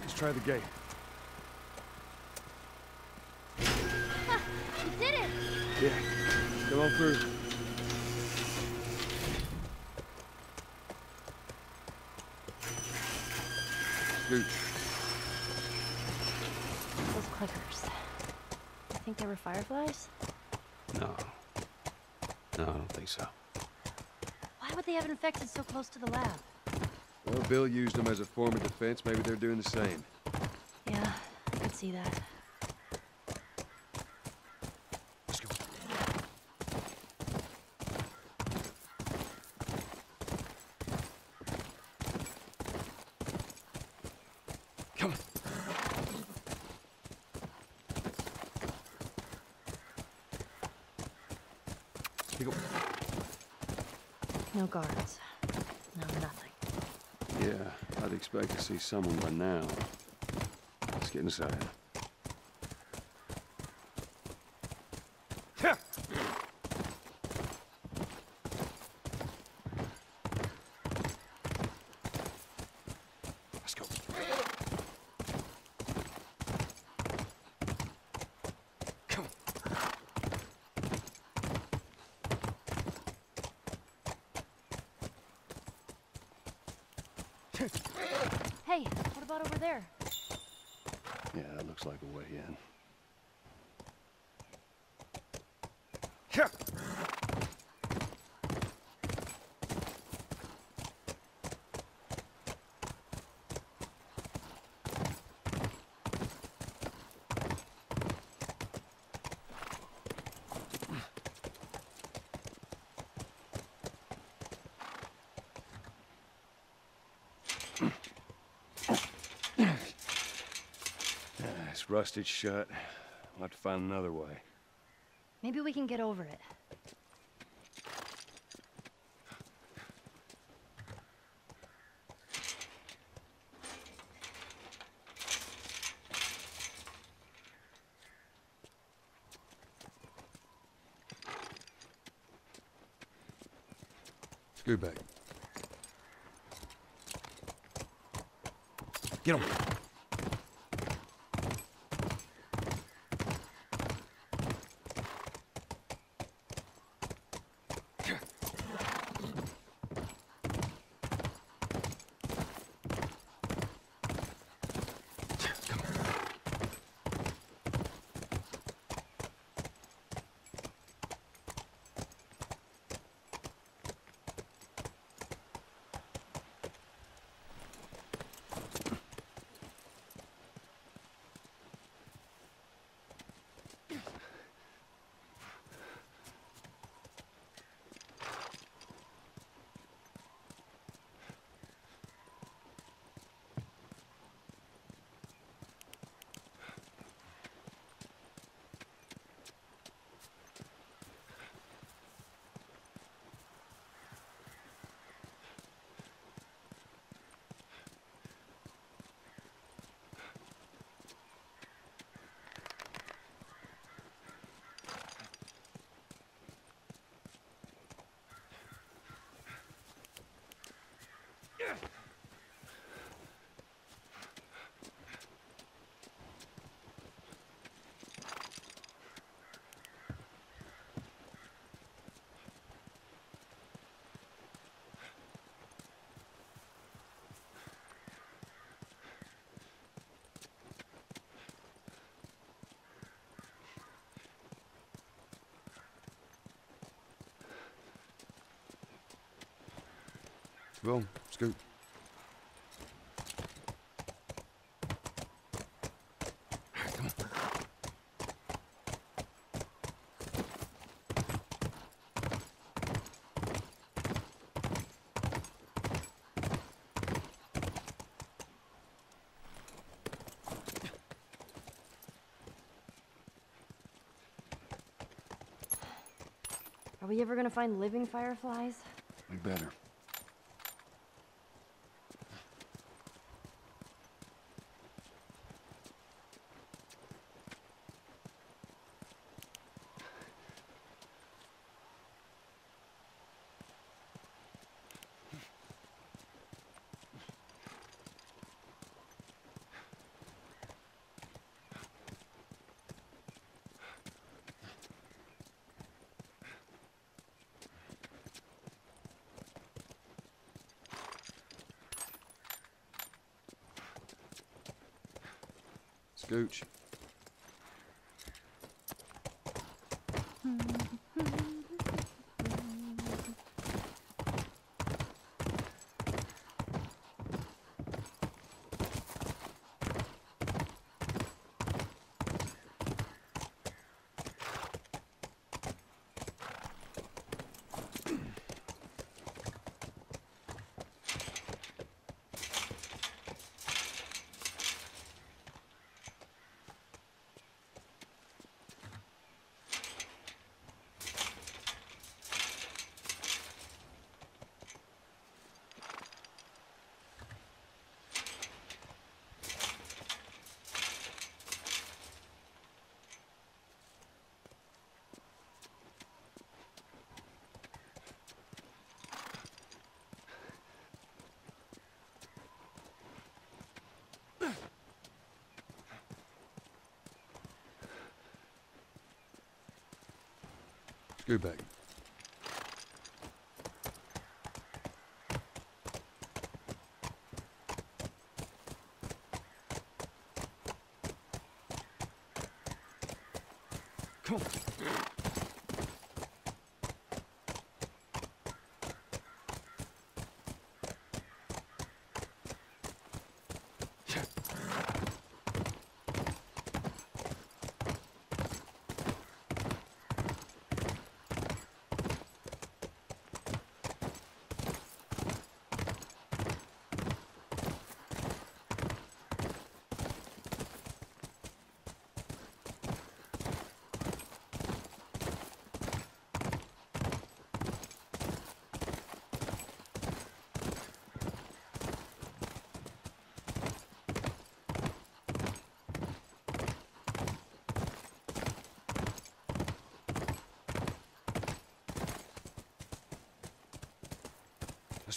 Let's try the gate. Ha! You did it! Yeah. Come on through. Scoot. Those clickers. You think they were fireflies? No. No, I don't think so. Why would they have infected so close to the lab? Well, Bill used them as a form of defense. Maybe they're doing the same. Yeah, I could see that. Let's go. Come on. Here you go. No guards. No nothing. Yeah, I'd expect to see someone by now. Let's get inside. Hey, what about over there? Yeah, that looks like a way in. Yeah. Yeah, it's rusted shut. I'll have to find another way. Maybe we can get over it. Scoot back. Get him. Come on. Are we ever gonna find living fireflies? We better. Scooch. Hmm. Scoot back. Come on.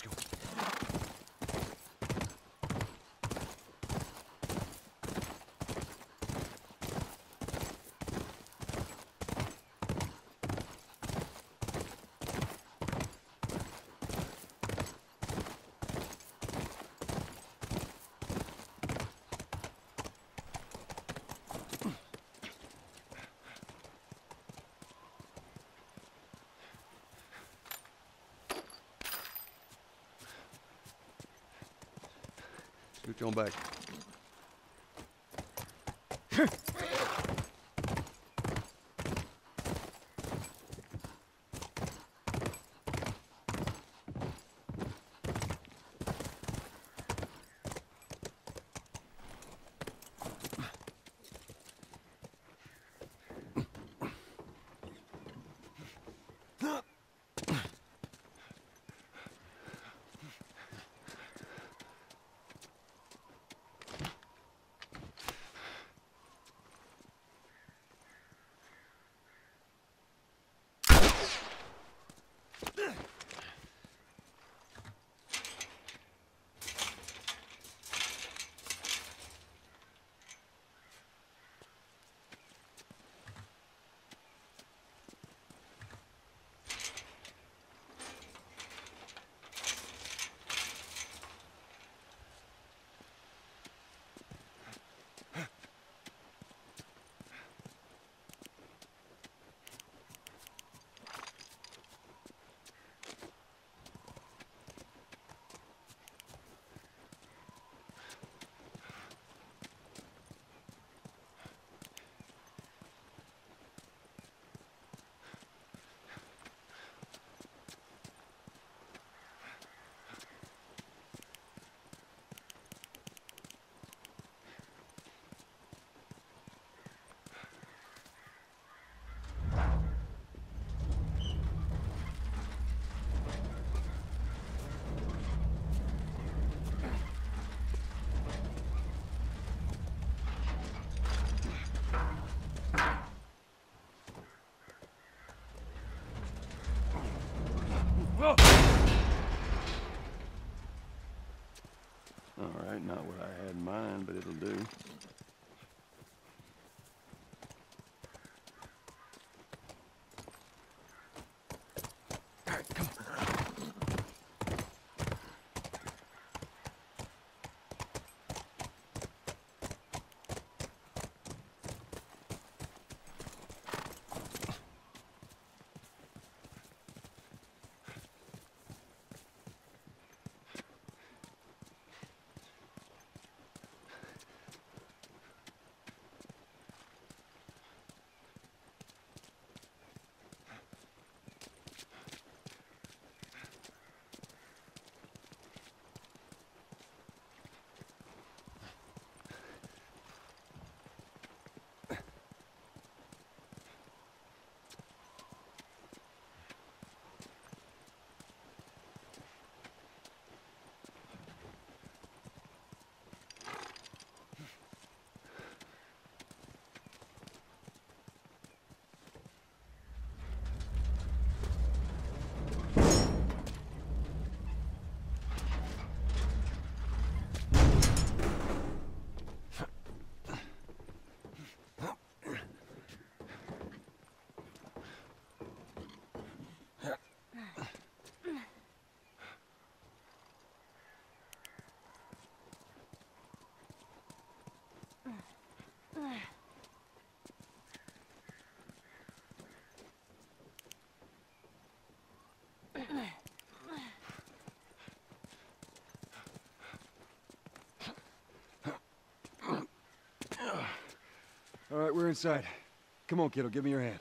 Let's go. Scooch on back. All right, not what I had in mind, but it'll do. All right, we're inside. Come on, kiddo, give me your hand.